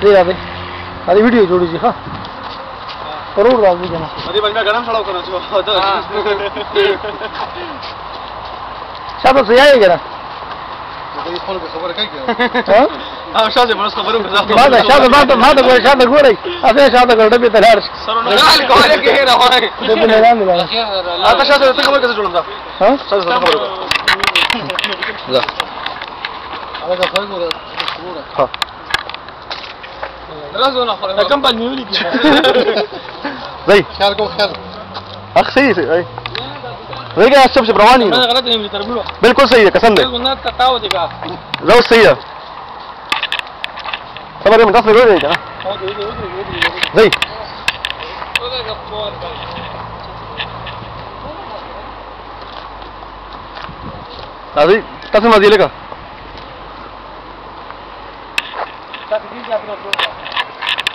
دی راځي دا ویډیو جوړیږي ها ضرور راځي کنه دې باندې ګرم سړاو کنه چې شاته څه یې کنه دې خپل خبره کوي ها ها شاته موږ خبرو کوو ما دا شاته ما ته ما ته ګورې شاته ګورې اته شاته ګورې به تلار شي نه کوله کې نه وای دې نه لاندې لاړ اته شاته ته خبره کوي جوړم دا ها شاته ته خبره کوي لا هغه څنګه ګورې ها نیولې کې زي کو خیال أخ صحیح صحیح أي. زي كده الشبشب رواني. ما غلط نه تربلو بالكل صحيح قسم لك قلنا تقاو دي کا لو صحيح خبر من تصل دې دې زي هذه تصل ما دي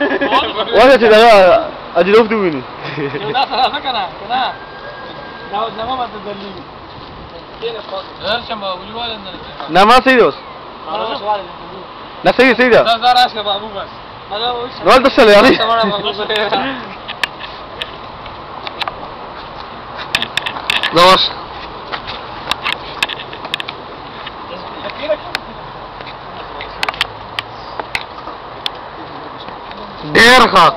ده أجي دوف دي مني یو دا سره نه کنه کنه دا زما ماته دلی هر شمه ولواله نه نعم ما سيدوس لا سيدي سيدي دا زار راشه بابو بس دا وښه نو انت سلام Эрхак.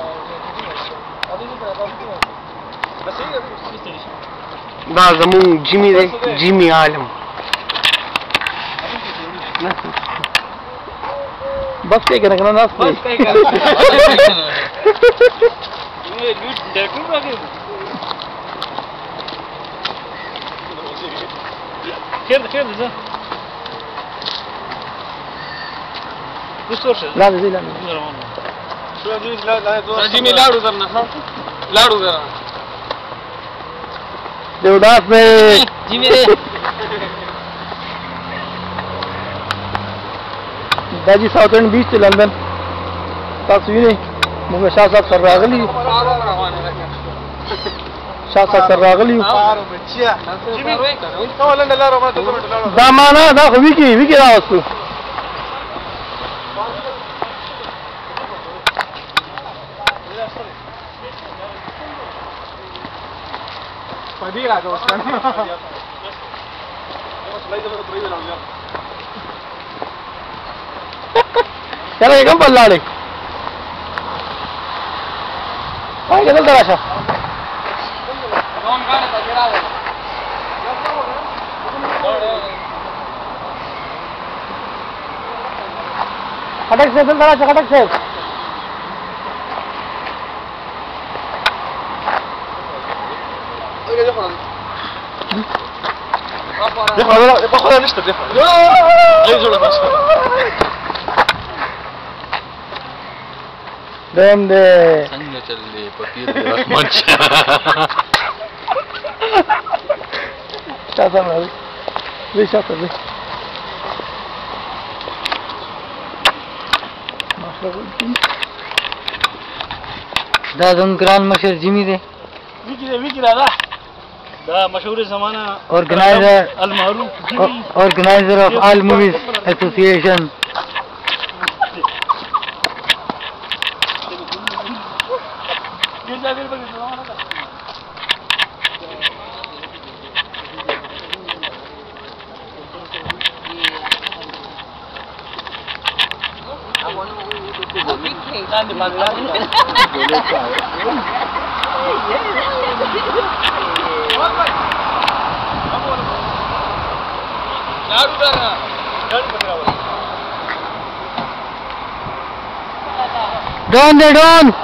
Да, за мун Джимми, Джимми Алим. Bas tekrar kana nasıl? Bas tekrar. Ne lüt dekun bakayım. Kendi kendi sen. Bu soru. Lazım değil lazım. Normal. راځي می لاړو درنه لاړو درنه دیوداس په جی میره دا جی ساوث اینڈ بیچ ته لندن تاسو وینئ موږ شاه صاحب سره راغلي. شاه صاحب سره راغلي. دا معنا دا خو ویکی ویکی راوستو چلا کوم په لاړې پای کې دلته راشه خټک صاحب دلته دی خو دا په خو نشته دی خو یې جوړه باشه دم دې څنګه چلې پپیر دې رحمان شاه تاسو مړ وی شاته وی دا زموږ ګران مشر جیمی دی وکړه وکړه دا مشهور زمانہ Organizer. المعروف organizer of all movies association Done, they're done!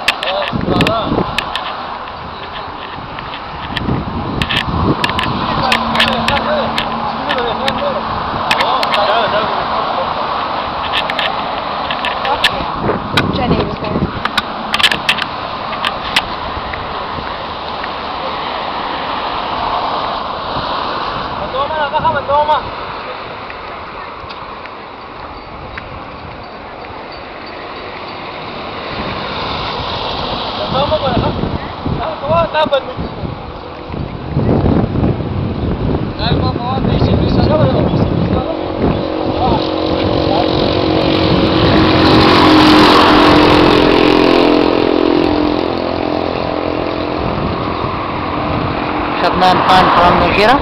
पता बंद सदनान खान फ्रॉम नोशेरा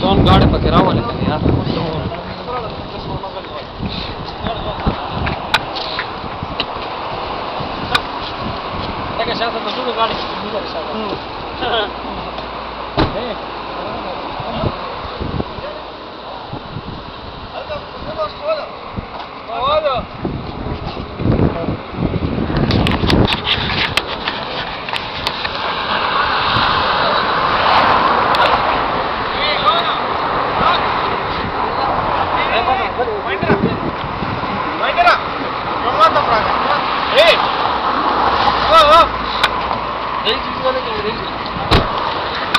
दोन गाड़े पकड़ा वाले Ei! Olha lá! Ele que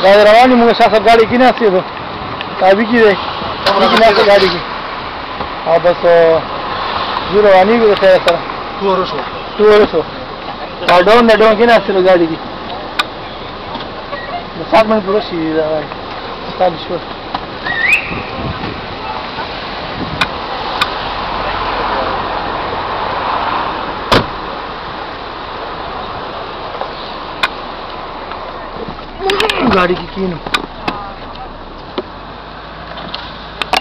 دا روانې موږ شاخه ګاډي کې ناستې دو کابي کې دی کابي کې ناستې ګاډي کې او بس زه روانېږو سره سره تور شو تور شو دا ډون نه ډون کې ناستې ګاډي کې د سات مې پروشي دا وایي ستاسو شو गाड़ी की कीन।